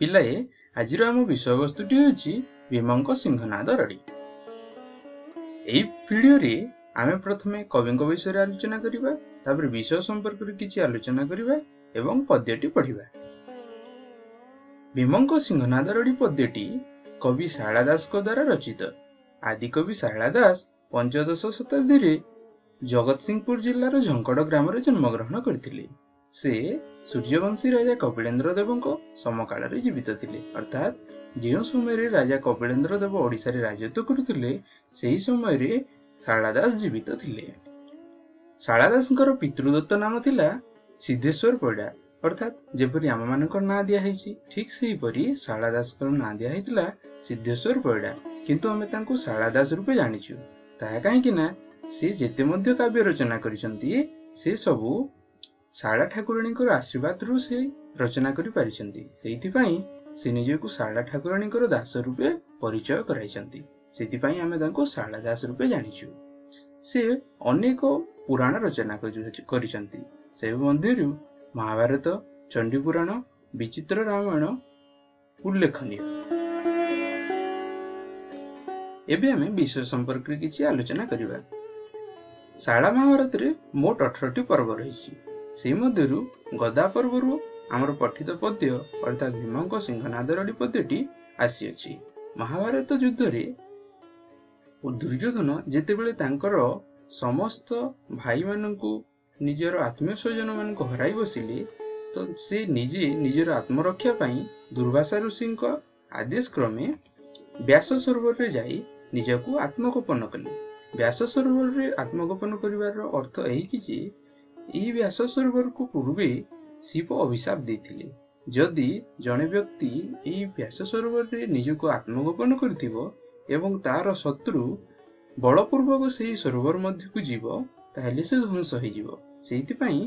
ପିଲାଏ ଆଜିର ଆମ ବିଷୟବସ୍ତୁଟି ହେଉଛି ଭୀମଙ୍କ ସିଂହନାଦ ରଡ଼ି ଏହି ଭିଡ଼ିଓରେ ଆମେ ପ୍ରଥମେ କବିଙ୍କ ବିଷୟରେ ଆଲୋଚନା କରିବା ତାପରେ ବିଷୟ ସମ୍ପର୍କରେ କିଛି ଆଲୋଚନା କରିବା ଏବଂ ପଦ୍ୟଟି ପଢ଼ିବା। ଭୀମଙ୍କ ସିଂହନାଦ ରଡ଼ି ପଦ୍ୟଟି କବି ଶାରଳା ଦାସଙ୍କ ଦ୍ୱାରା ରଚିତ। ଆଦିକବି ଶାରଳା ଦାସ ପଞ୍ଚଦଶ ଶତାବ୍ଦୀରେ ଜଗତସିଂହପୁର ଜିଲ୍ଲାର ଝଙ୍କଡ଼ ଗ୍ରାମରେ ଜନ୍ମଗ୍ରହଣ କରିଥିଲେ। ସେ ସୂର୍ଯ୍ୟବଂଶୀ ରାଜା କପିଳେନ୍ଦ୍ର ଦେବଙ୍କ ସମକାଳରେ ଜୀବିତ ଥିଲେ। ଅର୍ଥାତ୍ ଯେଉଁ ସମୟରେ ରାଜା କପିଳେନ୍ଦ୍ର ଦେବ ଓଡ଼ିଶାରେ ରାଜତ୍ୱ କରୁଥିଲେ ସେହି ସମୟରେ ଶାରଳା ଦାସ ଜୀବିତ ଥିଲେ। ଶାରଳା ଦାସଙ୍କର ପିତୃଦତ୍ତ ନାମ ଥିଲା ସିଦ୍ଧେଶ୍ୱର ପୈଡ଼ା ଅର୍ଥାତ୍ ଯେପରି ଆମମାନଙ୍କର ନାଁ ଦିଆହେଇଛି ଠିକ୍ ସେହିପରି ଶାରଳା ଦାସଙ୍କର ନାଁ ଦିଆହେଇଥିଲା ସିଦ୍ଧେଶ୍ୱର ପୈଡ଼ା କିନ୍ତୁ ଆମେ ତାଙ୍କୁ ଶାରଳା ଦାସ ରୂପେ ଜାଣିଛୁ। ତାହା କାହିଁକି ନା ସେ ଯେତେ ମଧ୍ୟ କାବ୍ୟ ରଚନା କରିଛନ୍ତି ସେ ସବୁ ଶାରଳା ଠାକୁରାଣୀଙ୍କର ଆଶୀର୍ବାଦରୁ ସେ ରଚନା କରିପାରିଛନ୍ତି। ସେଇଥିପାଇଁ ସେ ନିଜକୁ ଶାରଳା ଠାକୁରାଣୀଙ୍କର ଦାସ ରୂପେ ପରିଚୟ କରାଇଛନ୍ତି। ସେଥିପାଇଁ ଆମେ ତାଙ୍କୁ ଶାରଳା ଦାସ ରୂପେ ଜାଣିଛୁ। ସେ ଅନେକ ପୁରାଣ ରଚନା କରିଛନ୍ତି ସେ ମଧ୍ୟରୁ ମହାଭାରତ ଚଣ୍ଡୀପୁରାଣ ବିଚିତ୍ର ରାମାୟଣ ଉଲ୍ଲେଖନୀୟ। ଏବେ ଆମେ ବିଷୟ ସମ୍ପର୍କରେ କିଛି ଆଲୋଚନା କରିବା। ଶାରଳା ମହାଭାରତରେ ମୋଟ ଅଠରଟି ପର୍ବ ରହିଛି। ସେହି ମଧ୍ୟରୁ ଗଦା ପର୍ବରୁ ଆମର ପଠିତ ପଦ୍ୟ ଅର୍ଥାତ୍ ଭୀମଙ୍କ ସିଂହନାଦ ରଡ଼ି ପଦ୍ୟଟି ଆସିଅଛି। ମହାଭାରତ ଯୁଦ୍ଧରେ ଦୁର୍ଯ୍ୟୋଧନ ଯେତେବେଳେ ତାଙ୍କର ସମସ୍ତ ଭାଇମାନଙ୍କୁ ନିଜର ଆତ୍ମୀୟ ସ୍ୱଜନମାନଙ୍କୁ ହରାଇ ବସିଲେ ତ ସେ ନିଜେ ନିଜର ଆତ୍ମରକ୍ଷା ପାଇଁ ଦୁର୍ବାସା ଋଷିଙ୍କ ଆଦେଶ କ୍ରମେ ବ୍ୟାସ ସରୋବରରେ ଯାଇ ନିଜକୁ ଆତ୍ମଗୋପନ କଲେ। ବ୍ୟାସ ସରୋବରରେ ଆତ୍ମଗୋପନ କରିବାର ଅର୍ଥ ଏହିକି ଯେ ଏହି ବ୍ୟାସ ସରୋବରକୁ ପୂର୍ବେ ଶିବ ଅଭିଶାପ ଦେଇଥିଲେ। ଯଦି ଜଣେ ବ୍ୟକ୍ତି ଏହି ବ୍ୟାସ ସରୋବରରେ ନିଜକୁ ଆତ୍ମଗୋପନ କରିଥିବ ଏବଂ ତାର ଶତ୍ରୁ ବଳପୂର୍ବକ ସେହି ସରୋବର ମଧ୍ୟକୁ ଯିବ ତାହେଲେ ସେ ଧ୍ୱଂସ ହେଇଯିବ। ସେଇଥିପାଇଁ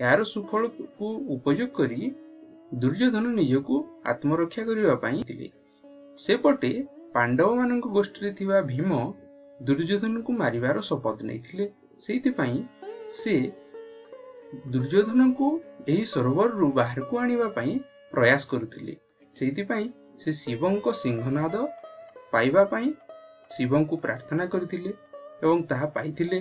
ଏହାର ସୁଫଳକୁ ଉପଯୋଗ କରି ଦୁର୍ଯ୍ୟୋଧନ ନିଜକୁ ଆତ୍ମରକ୍ଷା କରିବା ପାଇଁ ଥିଲେ ସେପଟେ ପାଣ୍ଡବମାନଙ୍କ ଗୋଷ୍ଠୀରେ ଥିବା ଭୀମ ଦୁର୍ଯ୍ୟୋଧନକୁ ମାରିବାର ଶପଥ ନେଇଥିଲେ। ସେଇଥିପାଇଁ ସେ ଦୁର୍ଯ୍ୟୋଧନକୁ ଏହି ସରୋବରରୁ ବାହାରକୁ ଆଣିବା ପାଇଁ ପ୍ରୟାସ କରୁଥିଲେ। ସେଇଥିପାଇଁ ସେ ଶିବଙ୍କ ସିଂହନାଦ ପାଇବା ପାଇଁ ଶିବଙ୍କୁ ପ୍ରାର୍ଥନା କରିଥିଲେ ଏବଂ ତାହା ପାଇଥିଲେ।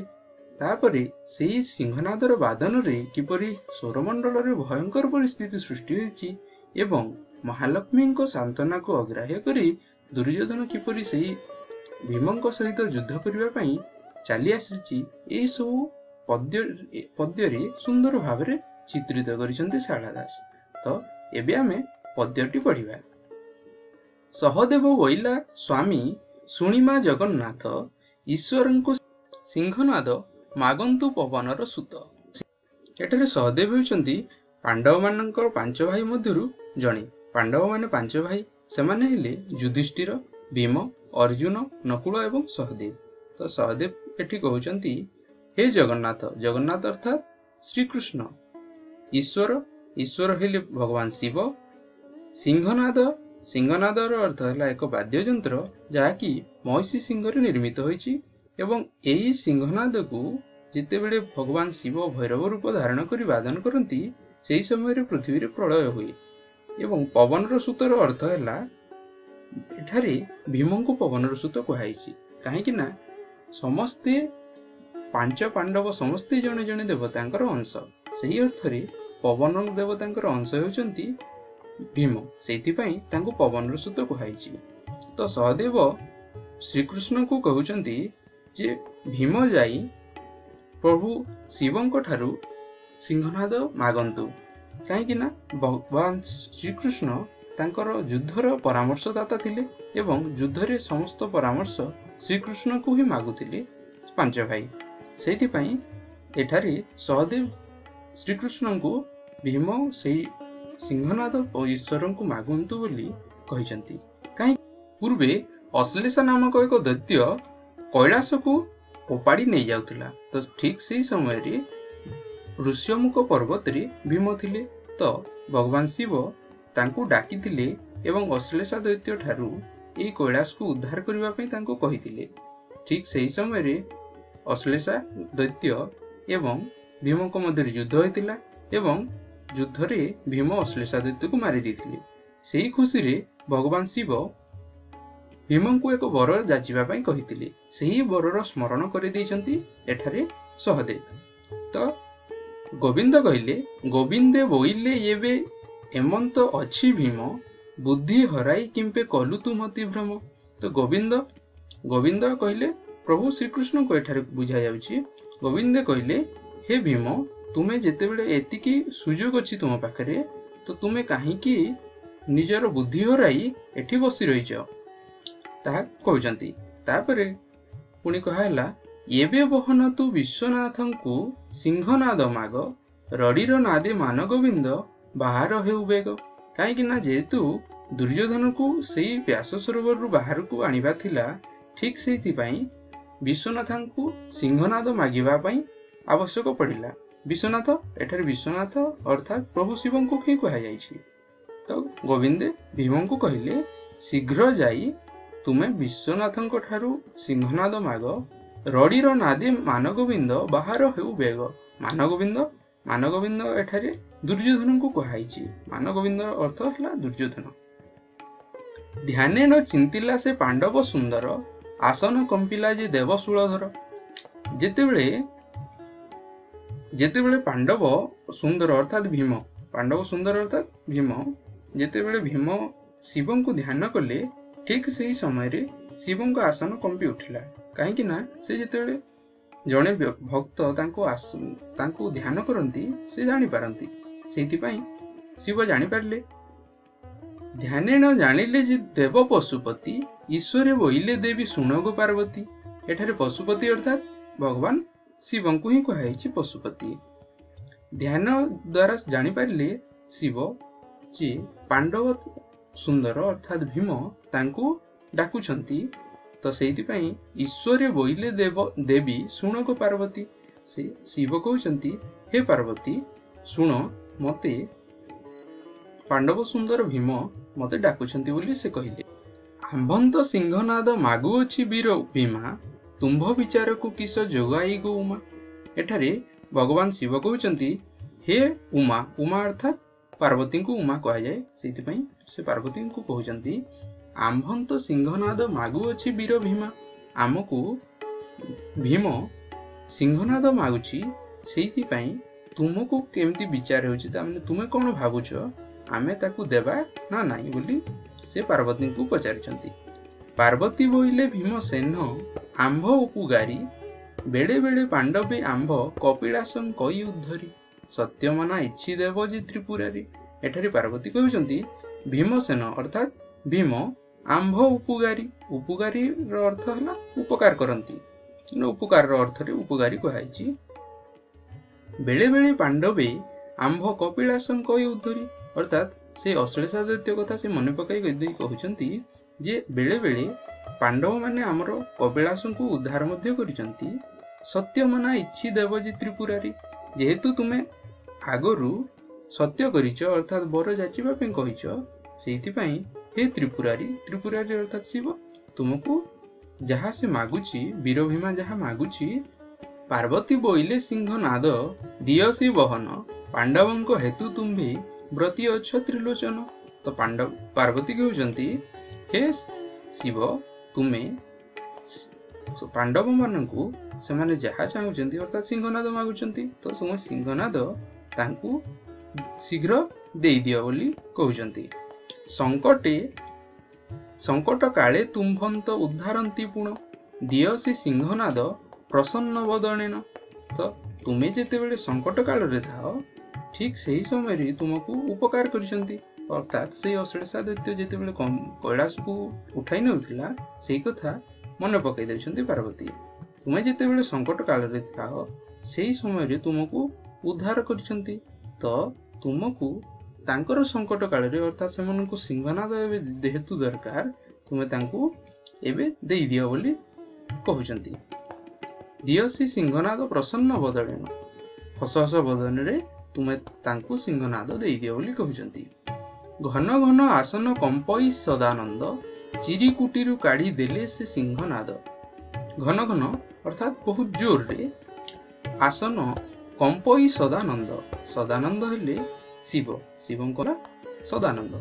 ତାପରେ ସେହି ସିଂହନାଦର ବାଦନରେ କିପରି ସୌରମଣ୍ଡଳରେ ଭୟଙ୍କର ପରିସ୍ଥିତି ସୃଷ୍ଟି ହୋଇଛି ଏବଂ ମହାଲକ୍ଷ୍ମୀଙ୍କ ସାନ୍ତ୍ୱନାକୁ ଅଗ୍ରାହ୍ୟ କରି ଦୁର୍ଯ୍ୟୋଧନ କିପରି ସେହି ଭୀମଙ୍କ ସହିତ ଯୁଦ୍ଧ କରିବା ପାଇଁ ଚାଲି ଆସିଛି ଏହିସବୁ ପଦ୍ୟ ପଦ୍ୟରେ ସୁନ୍ଦର ଭାବରେ ଚିତ୍ରିତ କରିଛନ୍ତି ଶାରଳା ଦାସ ତ ଏବେ ଆମେ ପଦ୍ୟଟି ପଢିବା। ସହଦେବ ଓଇଲା ସ୍ୱାମୀ ଶୁଣିମା ଜଗନ୍ନାଥ ଈଶ୍ୱରଙ୍କୁ ସିଂହନାଦ ମାଗନ୍ତୁ ପବନର ସୁତ। ଏଠାରେ ସହଦେବ ହେଉଛନ୍ତି ପାଣ୍ଡବମାନଙ୍କର ପାଞ୍ଚ ଭାଇ ମଧ୍ୟରୁ ଜଣେ। ପାଣ୍ଡବମାନେ ପାଞ୍ଚ ଭାଇ ସେମାନେ ହେଲେ ଯୁଧିଷ୍ଠିର ଭୀମ ଅର୍ଜୁନ ନକୁଳ ଏବଂ ସହଦେବ। ତ ସହଦେବ ଏଠି କହୁଛନ୍ତି ହେ ଜଗନ୍ନାଥ ଜଗନ୍ନାଥ ଅର୍ଥାତ୍ ଶ୍ରୀକୃଷ୍ଣ ଈଶ୍ୱର ଈଶ୍ୱର ହେଲେ ଭଗବାନ ଶିବ ସିଂହନାଦ ସିଂହନାଦର ଅର୍ଥ ହେଲା ଏକ ବାଦ୍ୟଯନ୍ତ୍ର ଯାହାକି ମହିଷୀ ସିଂହରେ ନିର୍ମିତ ହୋଇଛି ଏବଂ ଏହି ସିଂହନାଦକୁ ଯେତେବେଳେ ଭଗବାନ ଶିବ ଭୈରବ ରୂପ ଧାରଣ କରି ବାଦନ କରନ୍ତି ସେହି ସମୟରେ ପୃଥିବୀରେ ପ୍ରଳୟ ହୁଏ ଏବଂ ପବନର ସୂତର ଅର୍ଥ ହେଲା ଏଠାରେ ଭୀମଙ୍କୁ ପବନର ସୂତ କୁହାଯାଇଛି। କାହିଁକି ନା ସମସ୍ତେ ପାଞ୍ଚ ପାଣ୍ଡବ ସମସ୍ତେ ଜଣେ ଜଣେ ଦେବତାଙ୍କର ଅଂଶ। ସେହି ଅର୍ଥରେ ପବନ ଦେବତାଙ୍କର ଅଂଶ ହେଉଛନ୍ତି ଭୀମ। ସେଇଥିପାଇଁ ତାଙ୍କୁ ପବନର ସୂତ କୁହାଯାଇଛି। ତ ସହଦେବ ଶ୍ରୀକୃଷ୍ଣଙ୍କୁ କହୁଛନ୍ତି ଯେ ଭୀମ ଯାଇ ପ୍ରଭୁ ଶିବଙ୍କ ଠାରୁ ସିଂହନାଦ ମାଗନ୍ତୁ। କାହିଁକି ନା ଭଗବାନ ଶ୍ରୀକୃଷ୍ଣ ତାଙ୍କର ଯୁଦ୍ଧର ପରାମର୍ଶଦାତା ଥିଲେ ଏବଂ ଯୁଦ୍ଧରେ ସମସ୍ତ ପରାମର୍ଶ ଶ୍ରୀକୃଷ୍ଣଙ୍କୁ ହିଁ ମାଗୁଥିଲେ। ପାଞ୍ଚ ଭାଇ ସେଇଥିପାଇଁ ଏଠାରେ ସହଦେବ ଶ୍ରୀକୃଷ୍ଣଙ୍କୁ ଭୀମ ସେଇ ସିଂହନାଦ ଓ ଈଶ୍ୱରଙ୍କୁ ମାଗନ୍ତୁ ବୋଲି କହିଛନ୍ତି। କାହିଁକି ପୂର୍ବେ ଅଶ୍ଲେଷା ନାମକ ଏକ ଦୈତ୍ୟ କୈଳାସକୁ ଓପାଡ଼ି ନେଇଯାଉଥିଲା। ତ ଠିକ୍ ସେହି ସମୟରେ ଋଷ୍ୟମୁଖ ପର୍ବତରେ ଭୀମ ଥିଲେ। ତ ଭଗବାନ ଶିବ ତାଙ୍କୁ ଡାକିଥିଲେ ଏବଂ ଅଶ୍ଲେଷା ଦୈତ୍ୟ ଠାରୁ ଏହି କୈଳାସକୁ ଉଦ୍ଧାର କରିବା ପାଇଁ ତାଙ୍କୁ କହିଥିଲେ। ଠିକ୍ ସେହି ସମୟରେ ଅଶ୍ଲେଷା ଦୈତ୍ୟ ଏବଂ ଭୀମଙ୍କ ମଧ୍ୟରେ ଯୁଦ୍ଧ ହୋଇଥିଲା ଏବଂ ଯୁଦ୍ଧରେ ଭୀମ ଅଶ୍ଲେଷା ଦୈତ୍ୟକୁ ମାରି ଦେଇଥିଲେ। ସେଇ ଖୁସିରେ ଭଗବାନ ଶିବ ଭୀମଙ୍କୁ ଏକ ବର ଯାଚିବା ପାଇଁ କହିଥିଲେ। ସେହି ବରର ସ୍ମରଣ କରିଦେଇଛନ୍ତି ଏଠାରେ ସହଦେବ। ତ ଗୋବିନ୍ଦ କହିଲେ ଗୋବିନ୍ଦେ ବୋଇଲେ ଏବେ ଏମନ୍ତ ଅଛି ଭୀମ ବୁଦ୍ଧି ହରାଇ କିମ୍ପେ କଲୁ ତୁ ମତି ଭ୍ରମ ତ ଗୋବିନ୍ଦ ଗୋବିନ୍ଦ କହିଲେ ପ୍ରଭୁ ଶ୍ରୀକୃଷ୍ଣଙ୍କୁ ଏଠାରେ ବୁଝାଯାଉଛି। ଗୋବିନ୍ଦ କହିଲେ ହେ ଭୀମ ତୁମେ ଯେତେବେଳେ ଏତିକି ସୁଯୋଗ ଅଛି ତୁମ ପାଖରେ ତ ତୁମେ କାହିଁକି ନିଜର ବୁଦ୍ଧି ହରାଇ ଏଠି ବସି ରହିଛ? ତାହା କହୁଛନ୍ତି। ତାପରେ ପୁଣି କୁହାହେଲା ଏବେ ବହନ ତୁ ବିଶ୍ୱନାଥଙ୍କୁ ସିଂହନାଦ ମାଗ ରଡ଼ିର ନାଦେ ମାନ ଗୋବିନ୍ଦ ବାହାର ହେଉ ବେଗ। କାହିଁକି ନା ଯେହେତୁ ଦୁର୍ଯ୍ୟୋଧନକୁ ସେଇ ବ୍ୟାସ ସରୋବରରୁ ବାହାରକୁ ଆଣିବା ଥିଲା ଠିକ୍ ସେଇଥିପାଇଁ ବିଶ୍ୱନାଥଙ୍କୁ ସିଂହନାଦ ମାଗିବା ପାଇଁ ଆବଶ୍ୟକ ପଡ଼ିଲା। ବିଶ୍ୱନାଥ ଏଠାରେ ବିଶ୍ୱନାଥ ଅର୍ଥାତ୍ ପ୍ରଭୁ ଶିବଙ୍କୁ ହିଁ କୁହାଯାଇଛି। ତ ଗୋବିନ୍ଦେ ଭୀମଙ୍କୁ କହିଲେ ଶୀଘ୍ର ଯାଇ ତୁମେ ବିଶ୍ୱନାଥଙ୍କ ଠାରୁ ସିଂହନାଦ ମାଗ। ରଡ଼ିର ନାଦେ ମାନଗୋବିନ୍ଦ ବାହାର ହେଉ ବେଗ। ମାନଗୋବିନ୍ଦ ମାନଗୋବିନ୍ଦ ଏଠାରେ ଦୁର୍ଯ୍ୟୋଧନଙ୍କୁ କୁହାଯାଇଛି। ମାନଗୋବିନ୍ଦର ଅର୍ଥ ହେଲା ଦୁର୍ଯ୍ୟୋଧନ। ଧ୍ୟାନେନ ଚିନ୍ତିଲା ସେ ପାଣ୍ଡବ ସୁନ୍ଦର। ଆସନ କମ୍ପିଲା ଯେ ଦେବ ସୁଳଧର ଯେତେବେଳେ ଯେତେବେଳେ ପାଣ୍ଡବ ସୁନ୍ଦର ଅର୍ଥାତ୍ ଭୀମ ପାଣ୍ଡବ ସୁନ୍ଦର ଅର୍ଥାତ୍ ଭୀମ ଯେତେବେଳେ ଭୀମ ଶିବଙ୍କୁ ଧ୍ୟାନ କଲେ ଠିକ୍ ସେହି ସମୟରେ ଶିବଙ୍କ ଆସନ କମ୍ପି ଉଠିଲା। କାହିଁକି ନା ସେ ଯେତେବେଳେ ଜଣେ ଭକ୍ତ ତାଙ୍କୁ ତାଙ୍କୁ ଧ୍ୟାନ କରନ୍ତି ସେ ଜାଣିପାରନ୍ତି। ସେଇଥିପାଇଁ ଶିବ ଜାଣିପାରିଲେ। ଧ୍ୟାନେଣ ଜାଣିଲେ ଯେ ଦେବ ପଶୁପତି ଈଶ୍ୱରେ ବୋଇଲେ ଦେବୀ ଶୁଣଗୁ ପାର୍ବତୀ ଏଠାରେ ପଶୁପତି ଅର୍ଥାତ୍ ଭଗବାନ ଶିବଙ୍କୁ ହିଁ କୁହାଯାଇଛି ପଶୁପତି ଧ୍ୟାନ ଦ୍ୱାରା ଜାଣିପାରିଲେ ଶିବ ଯେ ପାଣ୍ଡବ ସୁନ୍ଦର ଅର୍ଥାତ୍ ଭୀମ ତାଙ୍କୁ ଡାକୁଛନ୍ତି ତ ସେଇଥିପାଇଁ ଈଶ୍ୱରେ ବୋଇଲେ ଦେବ ଦେବୀ ଶୁଣକ ପାର୍ବତୀ ସେ ଶିବ କହୁଛନ୍ତି ହେ ପାର୍ବତୀ ଶୁଣ ମତେ ପାଣ୍ଡବ ସୁନ୍ଦର ଭୀମ ମତେ ଡାକୁଛନ୍ତି ବୋଲି ସେ କହିଲେ ଆମ୍ଭନ୍ତ ସିଂହନାଦ ମାଗୁଅଛି ବୀର ଭୀମା ତୁମ୍ଭ ବିଚାରକୁ କିସ ଯୋଗାଇ ଗୋ ଉମା ଏଠାରେ ଭଗବାନ ଶିବ କହୁଛନ୍ତି ହେ ଉମା ଉମା ଅର୍ଥାତ୍ ପାର୍ବତୀଙ୍କୁ ଉମା କୁହାଯାଏ। ସେଇଥିପାଇଁ ସେ ପାର୍ବତୀଙ୍କୁ କହୁଛନ୍ତି ଆମ୍ଭନ୍ତ ସିଂହନାଦ ମାଗୁଅଛି ବୀର ଭୀମା ଆମକୁ ଭୀମ ସିଂହନାଦ ମାଗୁଛି ସେଇଥିପାଇଁ ତୁମକୁ କେମିତି ବିଚାର ହେଉଛି ତାମାନେ ତୁମେ କଣ ଭାବୁଛ? ଆମେ ତାକୁ ଦେବା ନା ନାହିଁ ବୋଲି ସେ ପାର୍ବତୀଙ୍କୁ ପଚାରିଛନ୍ତି। ପାର୍ବତୀ ବୋଇଲେ ଭୀମସେନ ଆମ୍ଭ ଉପଗାରୀ ବେଳେ ବେଳେ ପାଣ୍ଡବେ ଆମ୍ଭ କପିଳାସନ କଇ ଉଦ୍ଧରି। ସତ୍ୟମନା ଇଚ୍ଛି ଦେବ ଯେ ତ୍ରିପୁରାରୀ। ଏଠାରେ ପାର୍ବତୀ କହୁଛନ୍ତି ଭୀମସେନ ଅର୍ଥାତ୍ ଭୀମ ଆମ୍ଭ ଉପଗାରୀ। ଉପଗାରୀର ଅର୍ଥ ହେଲା ଉପକାର କରନ୍ତି। ଉପକାରର ଅର୍ଥରେ ଉପଗାରୀ କୁହାଯାଇଛି ବେଳେ ବେଳେ ପାଣ୍ଡବେ ଆମ୍ଭ କପିଳାସନ କଇ ଉଦ୍ଧରି ଅର୍ଥାତ୍ ସେ ଅଶ୍ଳେଷା ଦୈତ୍ୟ କଥା ସେ ମନେ ପକାଇ କହୁଛନ୍ତି ଯେ ବେଳେ ବେଳେ ପାଣ୍ଡବମାନେ ଆମର କବିଳାସଙ୍କୁ ଉଦ୍ଧାର ମଧ୍ୟ କରିଛନ୍ତି। ସତ୍ୟମନା ଇଚ୍ଛି ଦେବ ଯେ ତ୍ରିପୁରାରୀ ଯେହେତୁ ତୁମେ ଆଗରୁ ସତ୍ୟ କରିଛ ଅର୍ଥାତ୍ ବର ଯାଚିବା ପାଇଁ କହିଛ ସେଇଥିପାଇଁ ହେ ତ୍ରିପୁରାରୀ ତ୍ରିପୁରାରୀ ଅର୍ଥାତ୍ ଶିବ ତୁମକୁ ଯାହା ସେ ମାଗୁଛି ବୀର ଭୀମା ଯାହା ମାଗୁଛି ପାର୍ବତୀ ବୋଇଲେ ସିଂହ ନାଦ ଦିଅ ବହନ ପାଣ୍ଡବଙ୍କ ହେତୁ ତୁମ୍ଭେ ବ୍ରତୀ ଅଛ ତ୍ରିଲୋଚନ। ତ ପାଣ୍ଡବ ପାର୍ବତୀ କହୁଛନ୍ତି ହେ ଶିବ ତୁମେ ପାଣ୍ଡବ ମାନଙ୍କୁ ସେମାନେ ଯାହା ଚାହୁଁଛନ୍ତି ଅର୍ଥାତ୍ ସିଂହନାଦ ମାଗୁଛନ୍ତି ତ ତୁମେ ସିଂହନାଦ ତାଙ୍କୁ ଶୀଘ୍ର ଦେଇଦିଅ ବୋଲି କହୁଛନ୍ତି। ସଙ୍କଟେ ସଙ୍କଟ କାଳେ ତୁମ୍ଭନ୍ତ ଉଦ୍ଧାରନ୍ତି ପୁଣ। ଦିଅ ସେ ସିଂହନାଦ ପ୍ରସନ୍ନ ବଦଣେନ ତ ତୁମେ ଯେତେବେଳେ ସଙ୍କଟ କାଳରେ ଥାଅ ଠିକ୍ ସେହି ସମୟରେ ତୁମକୁ ଉପକାର କରିଛନ୍ତି। ଅର୍ଥାତ୍ ସେଇ ଅଶ୍ଳେଷା ଦୈତ୍ୟ ଯେତେବେଳେ କୈଳାସକୁ ଉଠାଇ ନେଉଥିଲା ସେଇ କଥା ମନେ ପକାଇ ଦେଉଛନ୍ତି ପାର୍ବତୀ। ତୁମେ ଯେତେବେଳେ ସଙ୍କଟ କାଳରେ ଥାଅ ସେଇ ସମୟରେ ତୁମକୁ ଉଦ୍ଧାର କରିଛନ୍ତି। ତ ତୁମକୁ ତାଙ୍କର ସଙ୍କଟ କାଳରେ ଅର୍ଥାତ୍ ସେମାନଙ୍କୁ ସିଂହନାଦ ଏବେ ଯେହେତୁ ଦରକାର ତୁମେ ତାଙ୍କୁ ଏବେ ଦେଇଦିଅ ବୋଲି କହୁଛନ୍ତି। ଦିଅ ସେ ସିଂହନାଦ ପ୍ରସନ୍ନ ବଦଳେନ ହସ ହସ ବଦନରେ ତୁମେ ତାଙ୍କୁ ସିଂହନାଦ ଦେଇଦିଅ ବୋଲି କହୁଛନ୍ତି। ଘନ ଘନ ଆସନ କମ୍ପଇ ସଦାନନ୍ଦ ଚିରିକୁଟିରୁ କାଢି ଦେଲେ ସେ ସିଂହନାଦ। ଘନ ଘନ ଅର୍ଥାତ୍ ବହୁତ ଜୋରରେ ଆସନ କମ୍ପଇ ସଦାନନ୍ଦ। ସଦାନନ୍ଦ ହେଲେ ଶିବ। ଶିବଙ୍କର ସଦାନନ୍ଦ।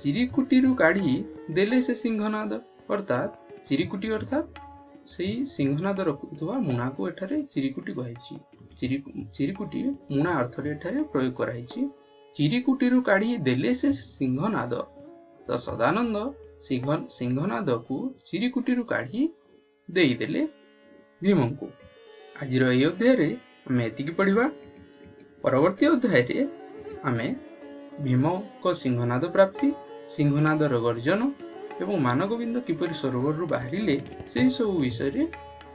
ଚିରିକୁଟିରୁ କାଢି ଦେଲେ ସେ ସିଂହନାଦ ଅର୍ଥାତ୍ ଚିରିକୁଟି ଅର୍ଥାତ୍ ସେଇ ସିଂହନାଦ ରଖୁଥିବା ମୁଣାକୁ ଏଠାରେ ଚିରିକୁଟି କୁହାଯାଇଛି। ଚିରି- ଚିରିକୁଟି ମୁଣା ଅର୍ଥରେ ଏଠାରେ ପ୍ରୟୋଗ କରାଯାଇଛି। ଚିରିକୁଟିରୁ କାଢି ଦେଲେ ସେ ସିଂହନାଦ। ତ ସଦାନନ୍ଦ ସିଂହ ସିଂହନାଦକୁ ଚିରିକୁଟିରୁ କାଢି ଦେଇଦେଲେ ଭୀମଙ୍କୁ। ଆଜିର ଏହି ଅଧ୍ୟାୟରେ ଆମେ ଏତିକି ପଢିବା। ପରବର୍ତ୍ତୀ ଅଧ୍ୟାୟରେ ଆମେ ଭୀମଙ୍କ ସିଂହନାଦ ପ୍ରାପ୍ତି ସିଂହନାଦର ଗର୍ଜନ ଏବଂ ମାନଗୋବିନ୍ଦ କିପରି ସରୋବରରୁ ବାହାରିଲେ ସେହି ସବୁ ବିଷୟରେ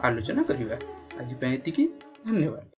ଆଲୋଚନା କରିବା। ଆଜି ପାଇଁ ଏତିକି। ଧନ୍ୟବାଦ।